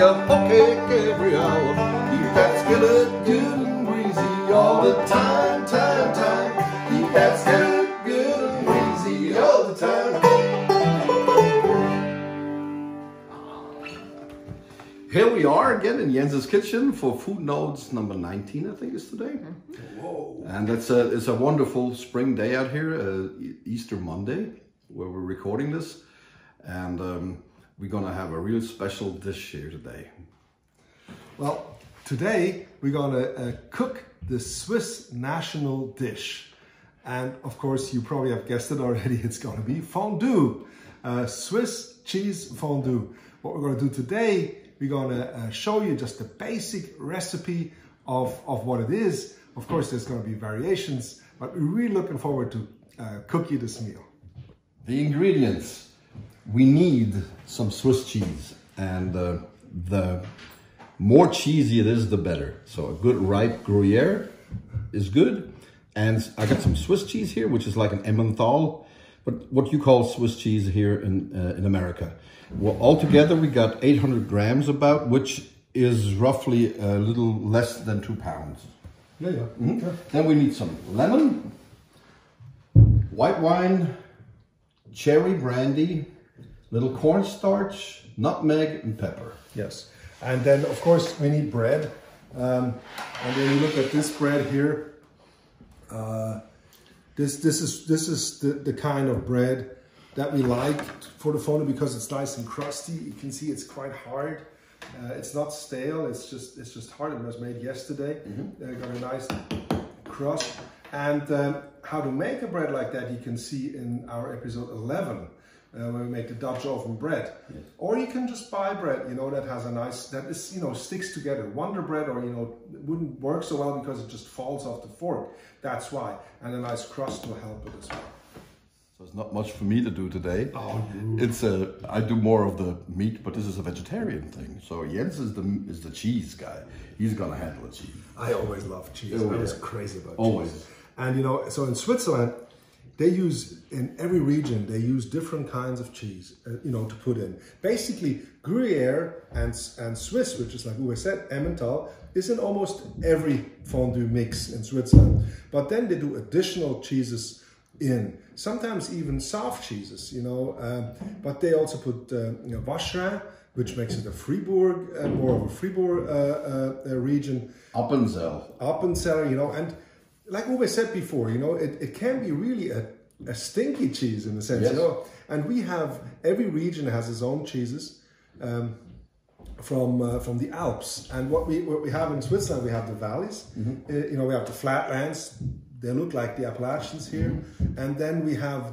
a hot every hour. Keep that skillet good and greasy all the time, time, time. Keep that skillet good and greasy all the time. Here we are again in Jens's kitchen for food notes number 19, I think is today. Whoa. And it's a, it's a wonderful spring day out here, uh, Easter Monday, where we're recording this. And um, we're gonna have a real special dish here today. Well, today we're gonna uh, cook the Swiss national dish. And of course, you probably have guessed it already, it's gonna be fondue. Uh, Swiss cheese fondue. What we're gonna do today we're gonna uh, show you just the basic recipe of, of what it is. Of course, there's gonna be variations, but we're really looking forward to uh, cook you this meal. The ingredients. We need some Swiss cheese and uh, the more cheesy it is, the better. So a good ripe Gruyere is good. And I got some Swiss cheese here, which is like an Emmental, but what you call Swiss cheese here in, uh, in America. Well, altogether we got 800 grams about, which is roughly a little less than two pounds. Yeah, yeah. Mm -hmm. Then we need some lemon, white wine, cherry brandy, little cornstarch, nutmeg, and pepper. Yes. And then, of course, we need bread. Um, and then you look at this bread here. Uh, this, this is, this is the, the kind of bread that we like for the fondue because it's nice and crusty. You can see it's quite hard. Uh, it's not stale. It's just it's just hard. It was made yesterday. Mm -hmm. uh, got a nice crust. And um, how to make a bread like that, you can see in our episode 11, uh, where we make the Dutch oven bread. Yes. Or you can just buy bread, you know, that has a nice, that is, you know, sticks together. Wonder bread, or, you know, it wouldn't work so well because it just falls off the fork. That's why. And a nice crust will help it as well. So it's not much for me to do today. Oh, it's a I do more of the meat, but this is a vegetarian thing. So Jens is the is the cheese guy. He's gonna handle the cheese. I always love cheese. Oh, I was crazy about always. cheese. And you know, so in Switzerland, they use in every region they use different kinds of cheese. Uh, you know, to put in basically Gruyere and and Swiss, which is like we said, Emmental, is in almost every fondue mix in Switzerland. But then they do additional cheeses in. Sometimes even soft cheeses, you know, um, but they also put uh, you know, Vacherin, which makes it a Fribourg, uh, more of a Fribourg uh, uh, uh region. Appenzell. Appenzell, you know, and like Uwe said before, you know, it, it can be really a, a stinky cheese in a sense, yes. you know. And we have, every region has its own cheeses. Um, from uh, from the Alps. And what we what we have in Switzerland, we have the valleys. Mm -hmm. uh, you know, we have the flatlands, they look like the Appalachians here. And then we have uh,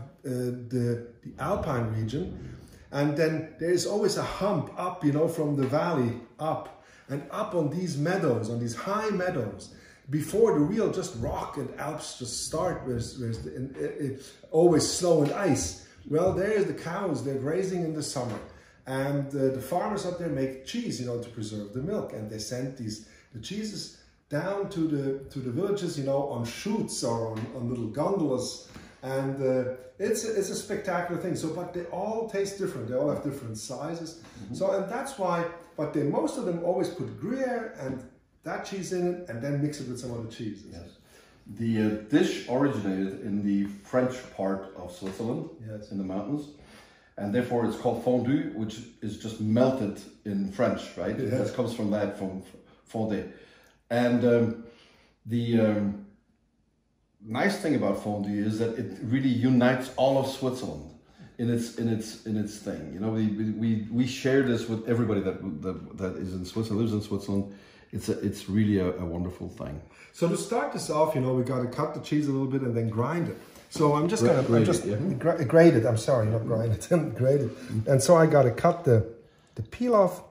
the, the Alpine region. And then there is always a hump up, you know, from the valley up. And up on these meadows, on these high meadows, before the real just rock and Alps just start, where's, where's the, it, it, always snow and ice. Well, there's the cows, they're grazing in the summer. And uh, the farmers up there make cheese, you know, to preserve the milk. And they send these, the cheeses down to the to the villages, you know, on shoots or on, on little gondolas, and uh, it's a, it's a spectacular thing. So, but they all taste different. They all have different sizes. Mm -hmm. So, and that's why. But they most of them always put Gruyere and that cheese in it, and then mix it with some other cheeses. Yes. The uh, dish originated in the French part of Switzerland, yes. in the mountains, and therefore it's called fondue, which is just melted in French, right? Yes. That comes from that, from fondue. And um, the um, nice thing about fondue is that it really unites all of Switzerland in its in its in its thing. You know, we we we share this with everybody that that, that is in Switzerland, lives in Switzerland. It's a, it's really a, a wonderful thing. So to start this off, you know, we got to cut the cheese a little bit and then grind it. So I'm just gonna grate just it, yeah? grate it. I'm sorry, not grind it, grate it. And so I got to cut the the peel off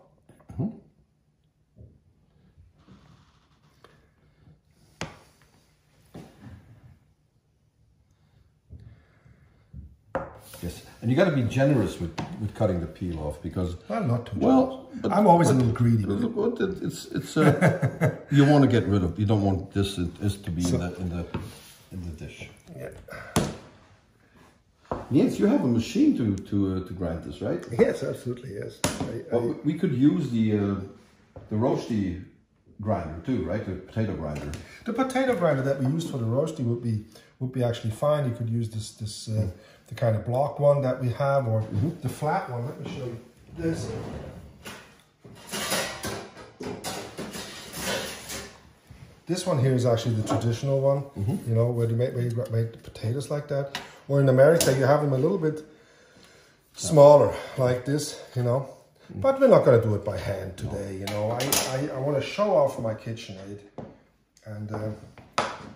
Yes, and you got to be generous with, with cutting the peel off because well, not too well. But, I'm always but, a little greedy. But it's it's uh, you want to get rid of. You don't want this, this to be so, in the in the in the dish. Yeah. Yes, you have a machine to to uh, to grind this, right? Yes, absolutely, yes. I, Well, we could use the uh, the Rösti grinder too, right? The potato grinder. The potato grinder that we used for the Rösti would be would be actually fine. You could use this this uh, the kind of block one that we have, or the flat one. Let me show you this. This one here is actually the traditional one. You know where they make where you make the potatoes like that. Or in America, you have them a little bit smaller, like this. You know. But we're not going to do it by hand today, you know. I, I, I want to show off my KitchenAid. And uh,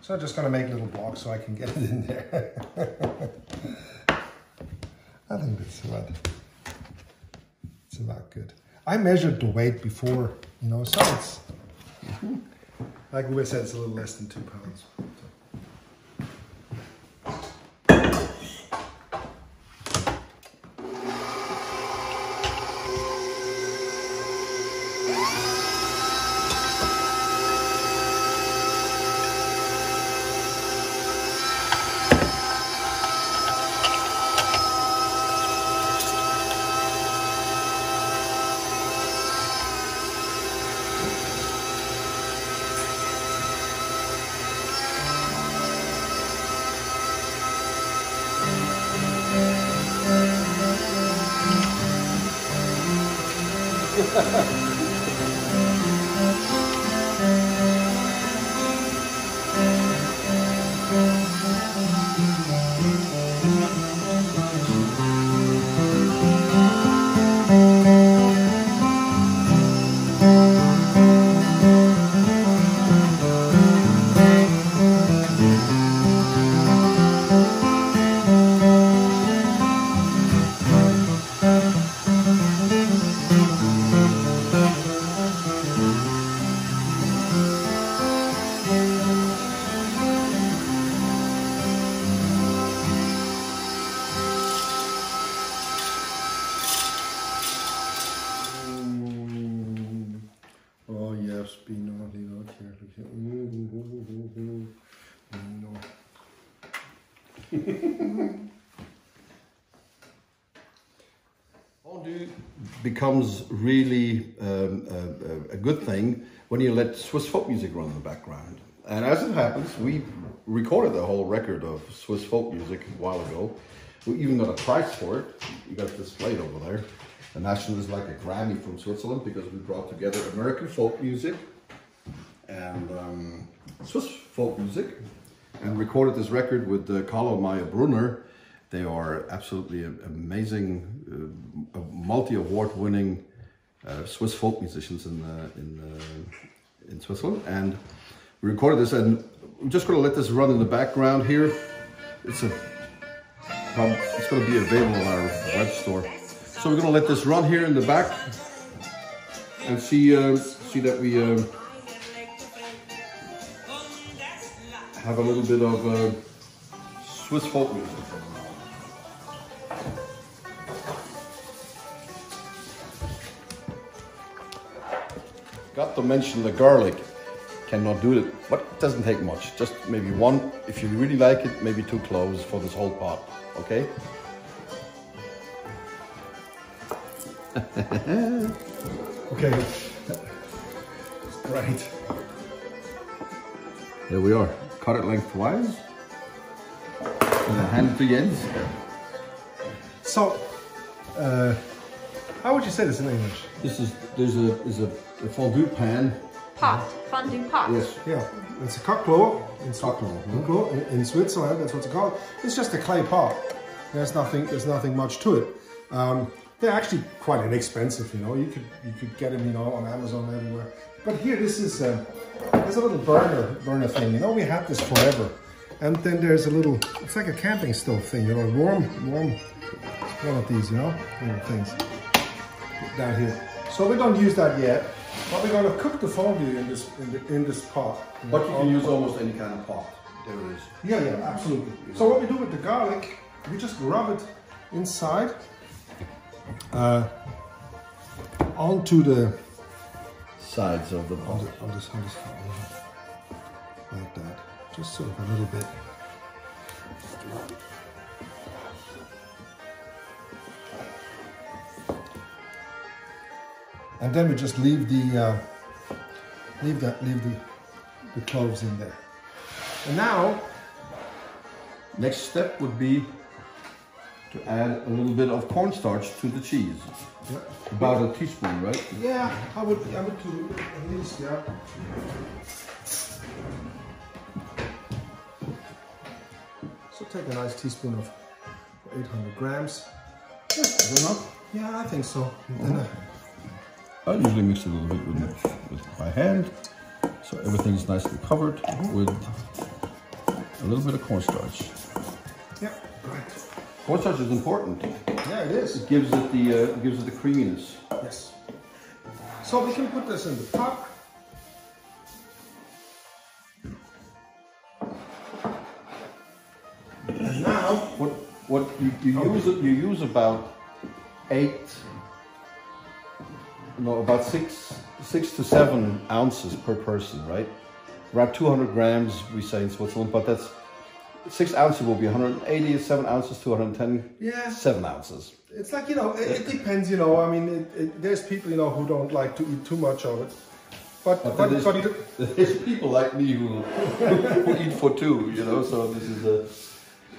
so I'm just going to make a little blocks so I can get it in there. I think that's about, it's about good. I measured the weight before, you know, so it's, like we said, it's a little less than two pounds. Becomes really um, a, a- good thing when you let Swiss folk music run in the background. And as it happens, we recorded the whole record of Swiss folk music a while ago. We even got a prize for it. You got it displayed over there. The national is like a Grammy from Switzerland because we brought together American folk music and um, Swiss folk music and recorded this record with uh, Carlo Maya Brunner. They are absolutely amazing, uh, multi award winning uh, Swiss folk musicians in, uh, in, uh, in Switzerland. And we recorded this, and we're just going to let this run in the background here. It's a it's to be available on our web store. So we're going to let this run here in the back and see uh, see that we. um have a little bit of uh, Swiss folk music. Got to mention the garlic. Cannot do it, but it doesn't take much. Just maybe one, if you really like it, maybe two cloves for this whole pot. Okay? Okay. Right. There we are. Cut it lengthwise. And hand to Jens. So, uh, how would you say this in English? This is there's a is a, a fondue pan. Pot, fondue pot. Yes. Yeah, it's a caquelon in, Swi- Caquelon, huh? caquelon in, in Switzerland. That's what it's called. It's just a clay pot. There's nothing. There's nothing much to it. Um, they're actually quite inexpensive. You know, you could you could get them. You know, on Amazon everywhere. But here, this is uh, there's a little burner burner thing. You know, we had this forever. And then there's a little. It's like a camping stove thing. You know, a warm warm one of these. You know, little things down here. So we don't use that yet. But we're going to cook the fondue in this in, the, in this pot. But you can use almost any kind of pot. There it is. yeah, yeah, absolutely. So what we do with the garlic, we just rub it inside uh, onto the Sides of the on, pot. the, on this on this like that, just sort of a little bit. And then we just leave the uh, leave that leave the, the cloves in there. And now, Next step would be to add a little bit of cornstarch to the cheese. yeah, About a teaspoon, right? yeah I would I would do at least yeah. So take a nice teaspoon of 800 grams. Is that enough? Yeah, I think so. Then, uh, I usually mix it a little bit with, with my hand, so everything's nicely covered with a little bit of cornstarch. yeah, right. Cornstarch is important. Yeah, it is. It gives it the uh, gives it the creaminess. Yes. So we can put this in the pot. And now, What what you, you use it you use about eight no about six six to seven ounces per person, right? Around 200 grams we say in Switzerland, but that's six ounces will be 180, seven ounces, 210, Yeah. seven ounces. it's like, you know, it, it depends, you know. I mean, it, it, there's people, you know, who don't like to eat too much of it. But, but, But but, there's, there's people like me who, who eat for two, you know. So this is a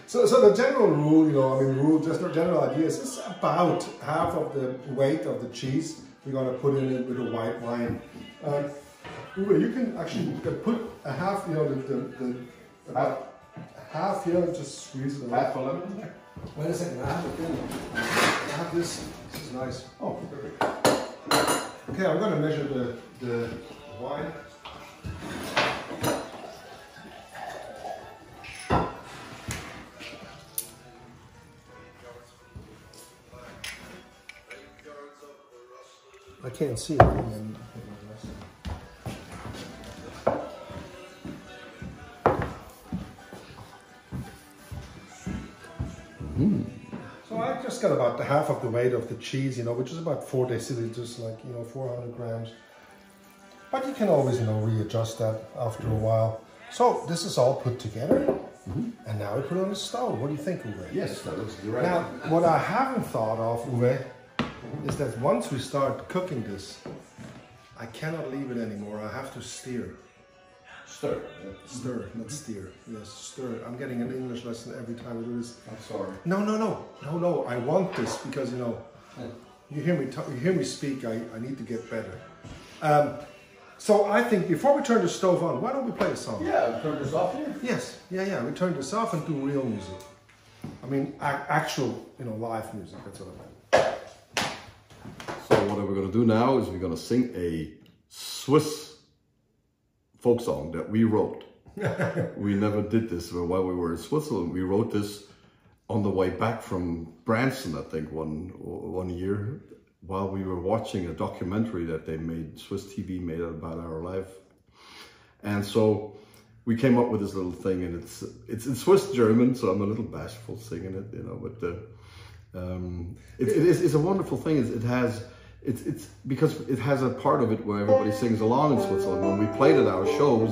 So, so the general rule, you know, I mean, rule, just the general idea is it's about half of the weight of the cheese we're going to put in it with a white wine. Um, Uwe, you can actually put a half, you know, the, the, the about half here, and just squeeze it half a lemon. Wait a second, I have it in. I have this. This is nice. Oh, perfect. Okay, I'm going to measure the, the wine. Can't see it. So I just got about the half of the weight of the cheese, you know, which is about four deciliters, like, you know, 400 grams. But you can always, you know, readjust that after a while. So this is all put together. Mm-hmm. And now we put it on the stove. What do you think, Uwe? Yes, that looks great. Now, what I haven't thought of, Uwe, is that once we start cooking this, I cannot leave it anymore. I have to steer. Stir. Stir, not steer. Yes, stir. I'm getting an English lesson every time I do this. I'm sorry. No, no, no, no, no. I want this because you know, you hear me talk, you hear me speak. I, I need to get better. Um, so I think before we turn the stove on, why don't we play a song? Yeah, turn this off here. Yes, yeah, yeah. We turn this off and do real music. I mean, actual, you know, live music. That's what I meant. We're going to do now is we're going to sing a Swiss folk song that we wrote. we never did this while we were in Switzerland. We wrote this on the way back from Branson, I think, one one year, while we were watching a documentary that they made, Swiss TV made about our life. And so we came up with this little thing, and it's it's in Swiss German, so I'm a little bashful singing it, you know. But uh, um, it, it is it's a wonderful thing. It's, it has it's it's because it has a part of it where everybody sings along in Switzerland. When we played at our shows,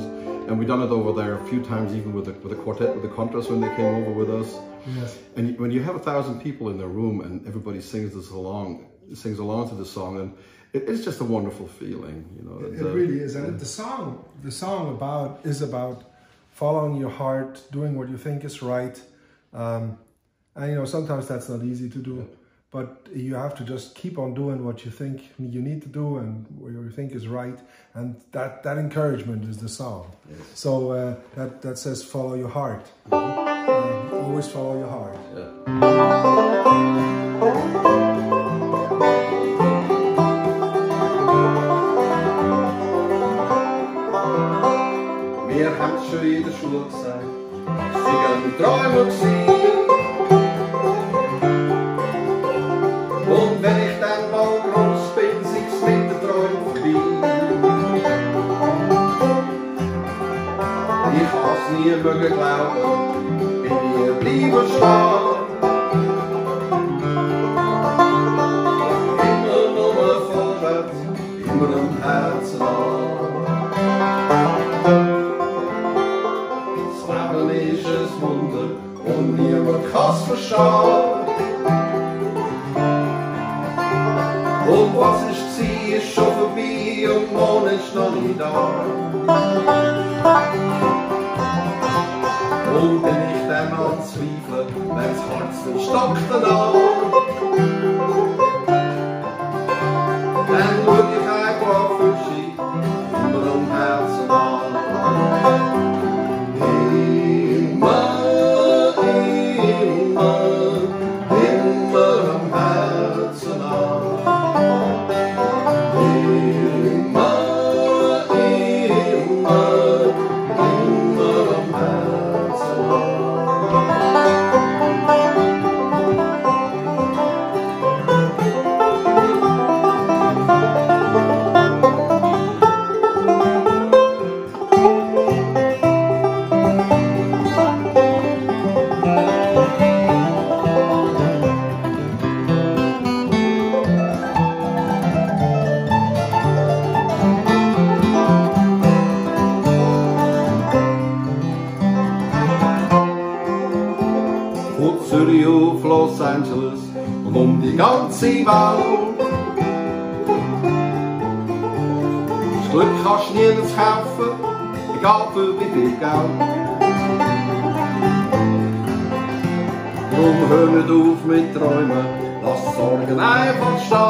and we done it over there a few times, even with the with the quartet, with the contras when they came over with us. Yes. And when you have a thousand people in the room and everybody sings this along, sings along to the song, and it, it's just a wonderful feeling, you know. It really is, and the song, the song about is about following your heart, doing what you think is right, um, and you know sometimes that's not easy to do, but you have to just keep on doing what you think you need to do and what you think is right, and that that encouragement is the song. So uh, that that says follow your heart, Uh, always follow your heart. yeah. Schon in der Schule gesagt, sie gehen Träume gewesen. Ich nie mögen glauben, hier bleiben stehen. Immer nur vorwärts, immer am Herzen an. Das Leben ist ein Wunder und niemand kann's verstehen. Und was ist sie, ist schon ist noch nie da anzweifeln, wenn's Herz nicht stockt danach. Geld. Drum hör nicht auf mit Träumen, lass Sorgen einfach stehen.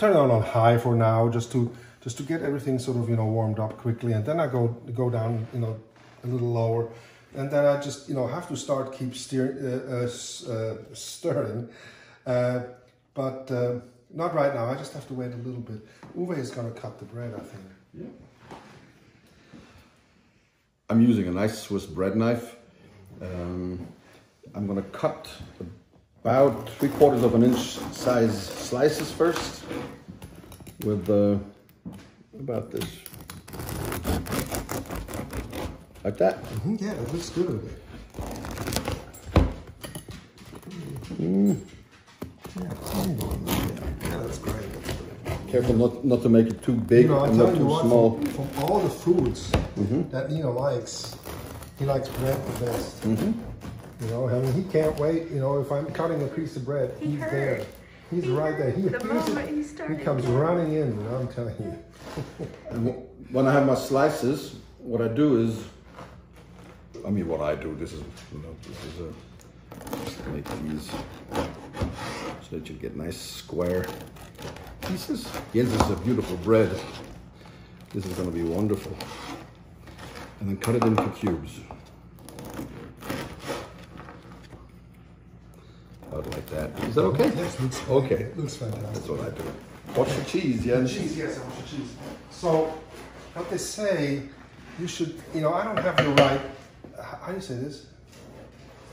Turn it on on high for now, just to just to get everything sort of you know warmed up quickly, and then I go go down you know a little lower, and then I just you know have to start keep steer, uh, uh, uh, stirring, uh, but uh, not right now. I just have to wait a little bit. Uwe is going to cut the bread, I think. Yeah. I'm using a nice Swiss bread knife. Um, I'm gonna cut about three quarters of an inch size slices first with uh, about this. Like that. Mm-hmm, yeah, it looks good. Mm. Yeah, yeah, that's great. Careful not, not to make it too big You know, and not too what, small. From, from all the foods mm-hmm. that Nino likes, he likes bread the best. Mm-hmm. You know, I mean, he can't wait. You know, if I'm cutting a piece of bread, He he's heard. there. He's He right there. He, the he's- moment he he comes running in. You know, I'm telling you. And when I have my slices, what I do is, I mean, what I do. This is, you know, this is a just make these so that you get nice square pieces. Yes, this is a beautiful bread. This is going to be wonderful. And then cut it into cubes. About like that. Is that okay? Yes, looks Okay. Looks fantastic. That's what I do. Watch the cheese, yeah. Cheese, yes, I want the cheese. So, what they say, you should, you know, I don't have the right, how do you say this?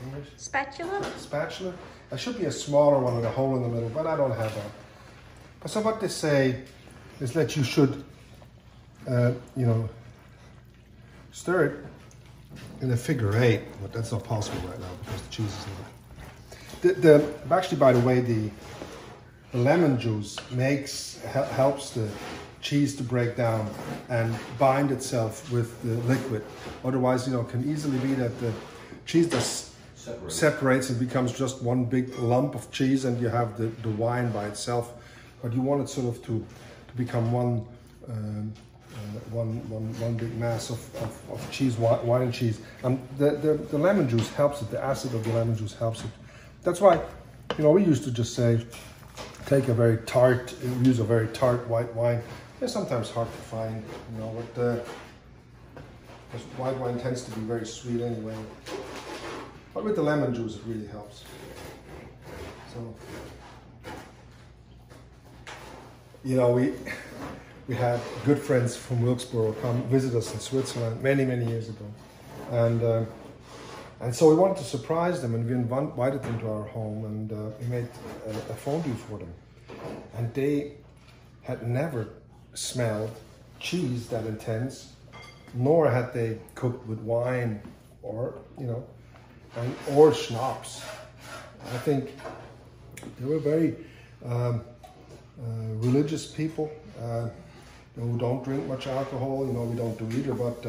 English? Spatula? Spatula. There should be a smaller one with a hole in the middle, but I don't have that. But so what they say is that you should, uh, you know, stir it in a figure eight, but that's not possible right now because the cheese is not. The, the actually, by the way, the, the lemon juice makes helps the cheese to break down and bind itself with the liquid. Otherwise, you know, it can easily be that the cheese just separates and becomes just one big lump of cheese, and you have the, the wine by itself. But you want it sort of to, to become one. Um, uh, one, one, one big mass of, of, of cheese, wi- wine and cheese. And the, the, the lemon juice helps it, the acid of the lemon juice helps it. That's why, you know, we used to just say, take a very tart, use a very tart white wine. They're sometimes hard to find, you know, but uh, Because white wine tends to be very sweet anyway. But with the lemon juice, it really helps. So, you know, we we had good friends from Wilkesboro come visit us in Switzerland many, many years ago, and uh, and so we wanted to surprise them, and we invited them to our home, and uh, we made a, a fondue for them, and they had never smelled cheese that intense, nor had they cooked with wine or you know, and or schnapps. I think they were very um, uh, religious people uh, who don't drink much alcohol. You know, we don't do either, but.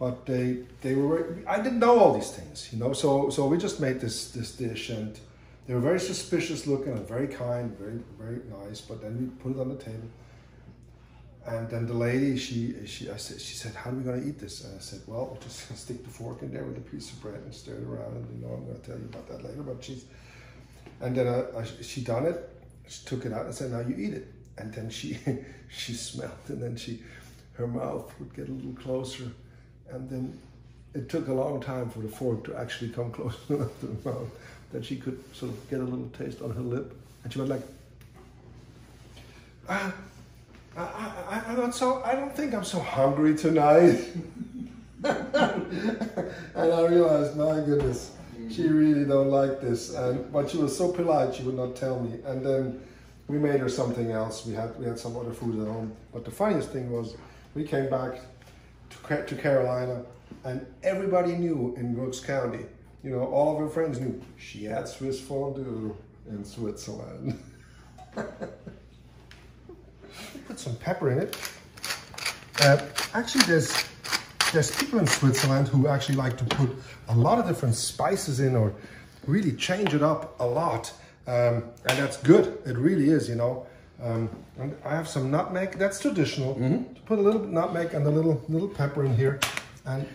Uh, but they they were I didn't know all these things, you know. So so we just made this this dish, and they were very suspicious looking and very kind, very very nice. But then we put it on the table, and then the lady she she I said she said how are we gonna eat this? And I said well we're just gonna stick the fork in there with a piece of bread and stir it around, and you know I'm gonna tell you about that later. But she's and then I, I, she done it, she took it out and said now you eat it, and then she she smelled, and then she her mouth would get a little closer and then it took a long time for the fork to actually come close enough to the mouth that she could sort of get a little taste on her lip. And she went like, ah, I, I, I'm not so, I don't think I'm so hungry tonight. and I realized, my goodness, she really don't like this. And but she was so polite, she would not tell me. And then we made her something else. We had we had some other food at home. But the funniest thing was, we came back to, to Carolina, and everybody knew in Brooks County, you know, all of her friends knew she had Swiss fondue in Switzerland. Put some pepper in it. Uh, actually, there's there's people in Switzerland who actually like to put a lot of different spices in or really change it up a lot. Um, and that's good. It really is, you know. Um, and I have some nutmeg. That's traditional. Mm -hmm. To put a little nutmeg and a little little pepper in here, and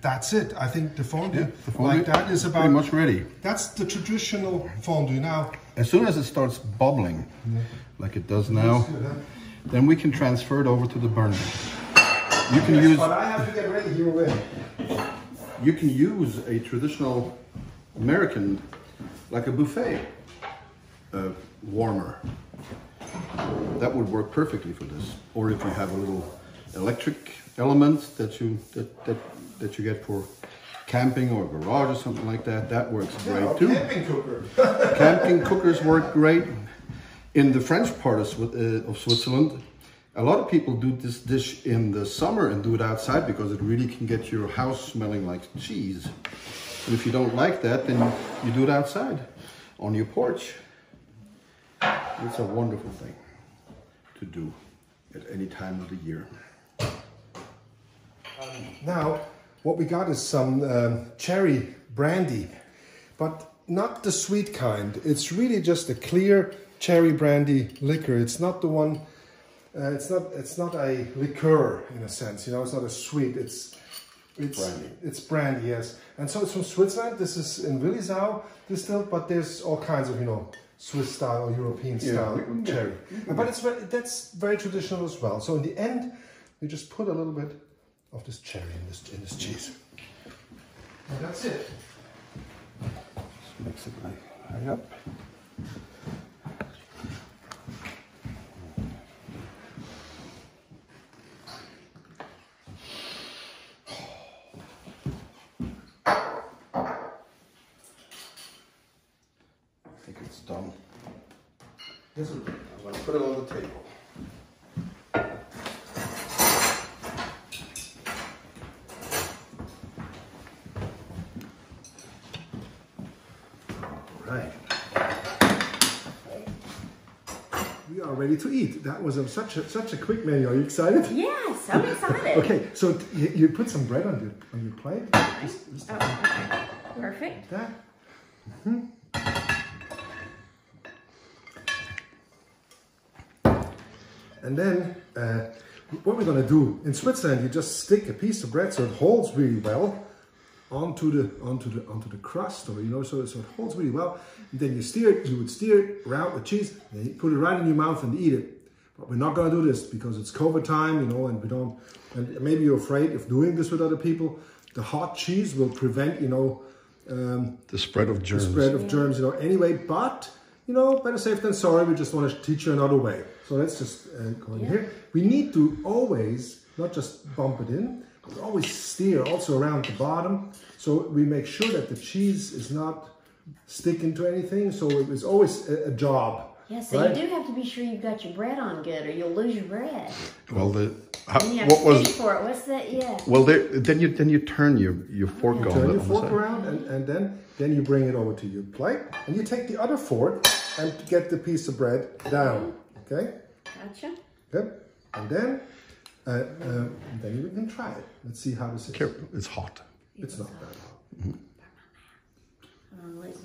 that's it. I think the fondue, yeah, the fondue like that is about pretty much ready. That's the traditional fondue. Now, as soon as it starts bubbling, yeah. like it does now, then we can transfer it over to the burner. You can yes, use. But I have to get ready. You will. You can use a traditional American, like a buffet uh, warmer that would work perfectly for this. Or if you have a little electric element that you that that, that you get for camping or garage or something like that, that works great yeah, too. Camping cooker. camping cookers work great. In the French part of, uh, of Switzerland, a lot of people do this dish in the summer and do it outside because it really can get your house smelling like cheese. And if you don't like that, then you do it outside on your porch. It's a wonderful thing to do at any time of the year. Um, now, what we got is some um, cherry brandy, but not the sweet kind. It's really just a clear cherry brandy liquor. It's not the one. Uh, it's not. It's not a liqueur in a sense. You know, it's not a sweet. It's it's brandy. It's brandy, yes. And so it's from Switzerland. This is in Willisau distilled, but there's all kinds of you know Swiss style or European style yeah. cherry. Yeah. But it's very, that's very traditional as well. So in the end, we just put a little bit of this cherry in this in this cheese. And that's it. Just mix it like right up. I'm going to put it on the table. Right. We are ready to eat. That was a, such a such a quick menu. Are you excited? Yes, I'm excited. okay, so you, you, put some bread on your on your plate. Just, just oh, okay. Perfect. That. Mm -hmm. And then uh, what we're going to do in Switzerland, you just stick a piece of bread so it holds really well onto the onto the onto the crust, or you know, so, so it holds really well. And then you steer it. You would steer it around with cheese, and you put it right in your mouth and eat it. but we're not going to do this because it's COVID time, you know, and we don't. And maybe you're afraid of doing this with other people. The hot cheese will prevent, you know, um, The spread of germs. spread of germs, you know. Anyway, but you know, better safe than sorry. We just want to teach you another way. So let's just uh, go in Yeah. here. We need to always not just bump it in, but always steer also around the bottom, so we make sure that the cheese is not sticking to anything. So it is always a, a job. Yeah, so right? you do have to be sure you've got your bread on good, or you'll lose your bread. Well, the how, you have what to was for it. What's that? Yeah. well there, then you then you turn your your fork on Turn your on the fork side. around and, and then then you bring it over to your plate and you take the other fork and get the piece of bread down. Okay? Gotcha. Good. And then uh, uh, then you can try it. Let's see how this is. Careful, it's hot. It's not bad. Um, let's.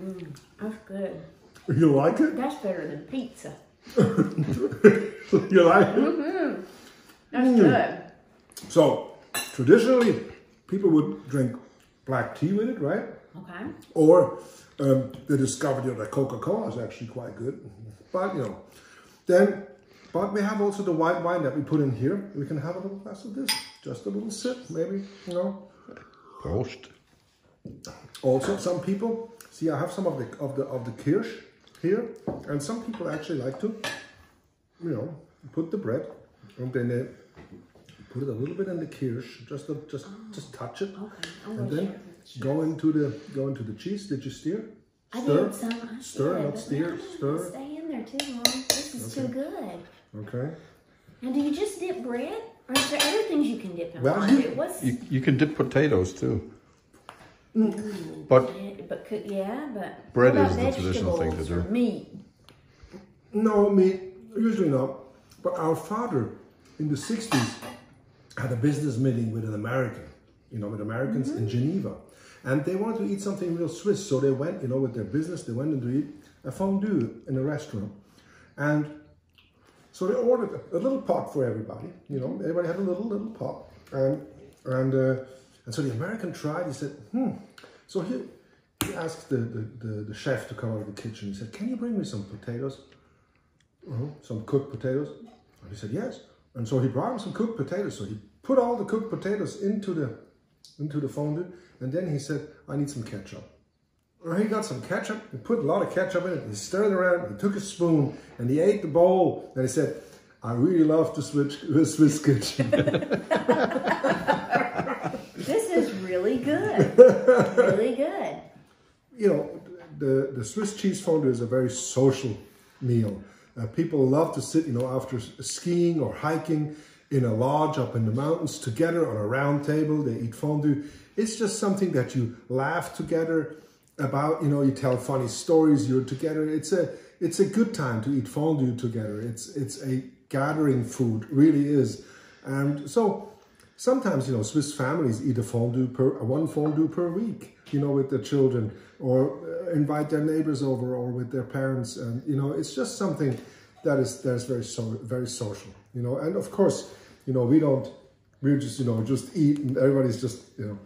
Mm, that's good. You like it? That's better than pizza. You like it? That's Mm. good. So traditionally, people would drink black tea with it, right? Okay. Or um, they discovered you know, that Coca-Cola is actually quite good. But you know, then, but we have also the white wine that we put in here. We can have a little glass of this, just a little sip, maybe. You know. Prost. Also, some people see. I have some of the of the of the kirsch here, and some people actually like to, you know, put the bread and then they put it a little bit in the kirsch, just to, just oh, just touch it, Okay. And then share with you. go into the go into the cheese. Did you steer? I Stir, did some. I stir, did, not but steer, stir. Stay in there too long. This is too good. Okay. Now, do you just dip bread, or is there other things you can dip in Well, you- What's You, you can dip potatoes too. Mm. But Yeah, but cook, yeah, but Bread is the traditional thing to do. Meat. No, meat, usually not. But our father in the 60s had a business meeting with an American, you know, with Americans in Geneva. And they wanted to eat something real Swiss. So they went, you know, with their business, they went to eat a fondue in a restaurant. And so they ordered a, a little pot for everybody, you know, everybody had a little, little pot. And, and, uh, and so the American tried, he said, hmm. So he, he asked the, the, the, the chef to come out of the kitchen. He said, can you bring me some potatoes? uh some cooked potatoes? And he said, yes. And so he brought him some cooked potatoes. So he put all the cooked potatoes into the into the fondue, and then he said, I need some ketchup. And he got some ketchup, he put a lot of ketchup in it, he stirred it around, he took a spoon, and he ate the bowl, and he said, I really love the Swiss, the Swiss kitchen. This is really good. really good. you know, the, the Swiss cheese fondue is a very social meal. Uh, people love to sit, you know, after skiing or hiking in a lodge up in the mountains together on a round table. They eat fondue. It's just something that you laugh together about. You know, you tell funny stories. You're together. It's a it's a good time to eat fondue together. It's it's a gathering food, really is. And so sometimes you know Swiss families eat a fondue per one fondue per week, you know, with their children, or uh, invite their neighbors over, or with their parents, and you know, it's just something that is that is very so very social, you know. And of course, you know, we don't we just you know just eat, and everybody's just you know,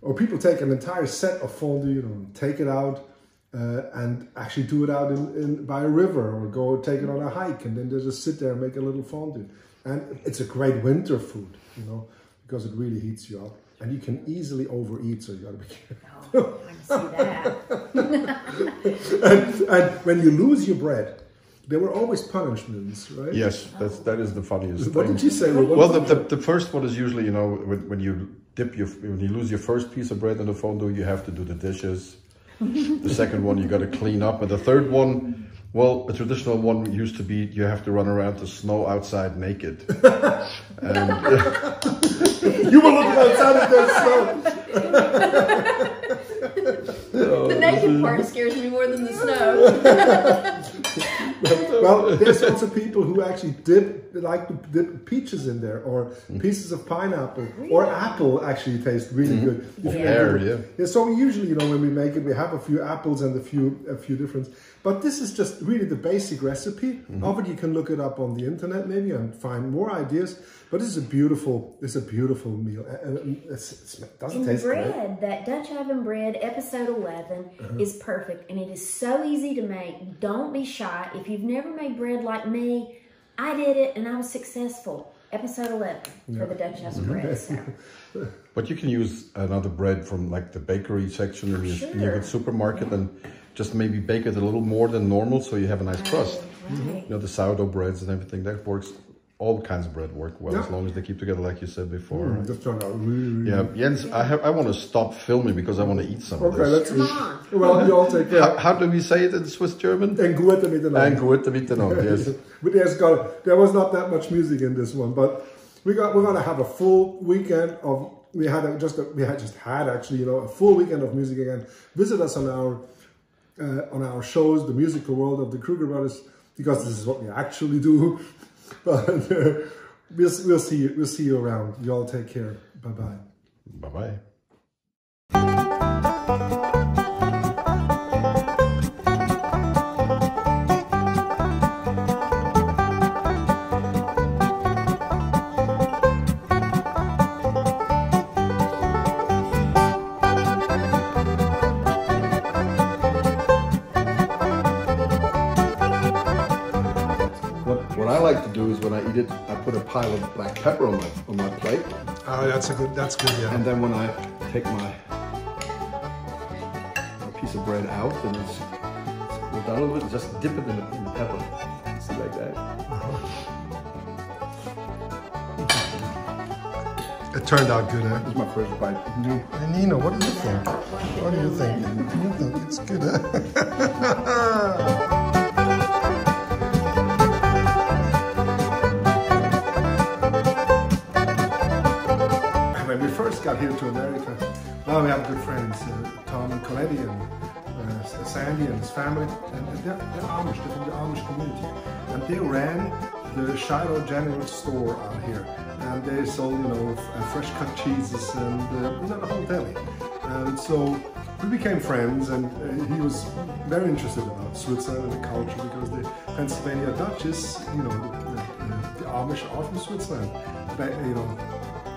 or people take an entire set of fondue, you know, take it out. Uh, and actually do it out in, in by a river or go take it on a hike and then they just sit there and make a little fondue and it's a great winter food you know because it really heats you up and you can easily overeat so you gotta be careful Oh, I see that. and, and when you lose your bread there were always punishments right yes, oh. that's that is the funniest what thing. did you say What- Well, the, the, the first one is usually, you know, when, when you dip your, when you lose your first piece of bread in the fondue, you have to do the dishes. the second one, you got to clean up. And the third one, well, a traditional one used to be you have to run around the snow outside naked. and, you were looking outside of there so the naked part scares me more than the snow. well, there's also people who actually dip like to dip peaches in there, or Mm-hmm. pieces of pineapple, or apple. Actually, taste really good. If you Pear, yeah. Yeah, so usually, you know, when we make it, we have a few apples and a few a few different. But this is just really the basic recipe Mm-hmm. of it. You can look it up on the internet maybe and find more ideas. But this is a beautiful, it's a beautiful meal. Uh, uh, It's, it's, it doesn't And the taste great. bread, that Dutch oven bread, episode 11, Uh-huh. is perfect. And it is so easy to make. Don't be shy. If you've never made bread like me, I did it and I was successful. Episode 11 for the Dutch oven bread. So. But you can use another bread from like the bakery section in your, in your Sure. supermarket and just maybe bake it a little more than normal so you have a nice crust. Right. You know, the sourdough breads and everything, that works. All kinds of bread work well as long as they keep together, like you said before. Mm, right? Just turned out really, really Yeah, Jens, I have I want to stop filming because I want to eat some of Okay, this. let's Come eat. on. Well, you all take care. How, how do we say it in Swiss German? And gute miteinander. And gute miteinander, yes. but there's got there was not that much music in this one, but we got we're gonna have a full weekend of we had a, just a, we had just had actually you know a full weekend of music again. Visit us on our uh, on our shows, the musical world of the Kruger Brothers, because this is what we actually do. but uh, we'll we'll see you we'll see you around. You all take care. Bye bye. Bye bye. When I eat it, I put a pile of black pepper on my on my plate, Oh, that's a good. That's good. Yeah. and then when I take my, my piece of bread out and it's, it's cooled down a little bit, just dip it in the, in the pepper. See like that. Uh-huh. It turned out good. Huh? This is my first bite. And Nina, what do you think? What do you think? You think it's good? Huh? family, and they're, they're Amish, they're from the Amish community, and they ran the Shiloh General Store out here, and they sold, you know, uh, fresh cut cheeses and uh, you know the whole deli, and so we became friends, and uh, he was very interested about Switzerland and the culture because the Pennsylvania Dutch is, you know, the, the, the Amish are from Switzerland, but, you know,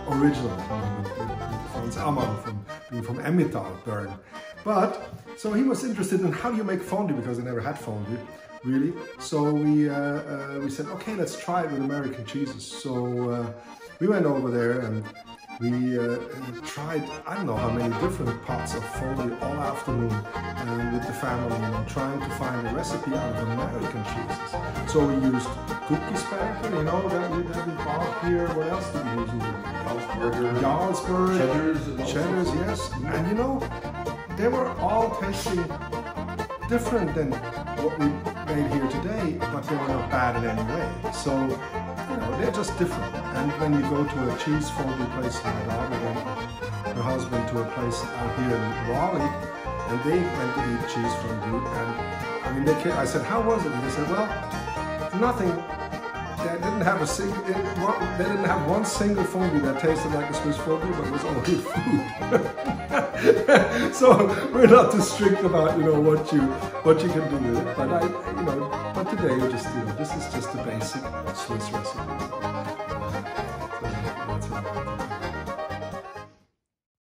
original, you know, from from Emmental, Bern. But so he was interested in how do you make fondue because they never had fondue, really. So we uh, uh, we said, okay, let's try it with American cheeses. So uh, we went over there and we uh, tried I don't know how many different pots of fondue all afternoon uh, with the family, know, trying to find a recipe out of American cheeses. So we used cookie spatter, you know, that we, that we bought here. What else did we use? Burger, Jarlsberg, cheddars, cheddars, yes. And you know, they were all tasting different than what we made here today, but they were not bad in any way. So, you know, they're just different. And when you go to a cheese fondue place in my and her husband to a place out here in Raleigh, and they went to eat cheese fondue, and I mean, they came, I said, how was it? And they said, well, nothing didn't have a single. It, one, they didn't have one single fondue that tasted like a Swiss fondue, but it was all good food. so we're not too strict about you know what you what you can do with it. But I, you know, but today just you know this is just a basic Swiss recipe.